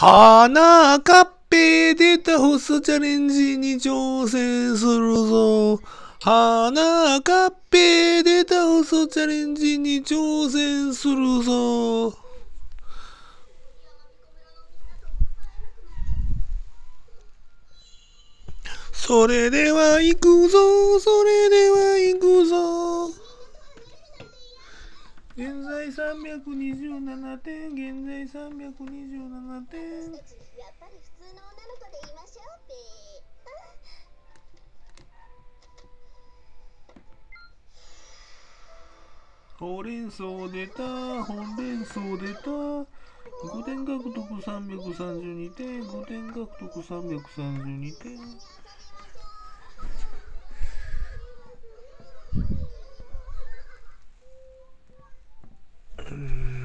花カッペ出たホスチャレンジに挑戦するぞ。花カッペ出たホスチャレンジに挑戦するぞ。それでは行くぞ、それでは行くぞ。現在327点、現在327点。やっぱり普通の女の子で言いましょうべほうれん草出た、ほうれん草出た。5点獲得332点、5点獲得332点。Mm.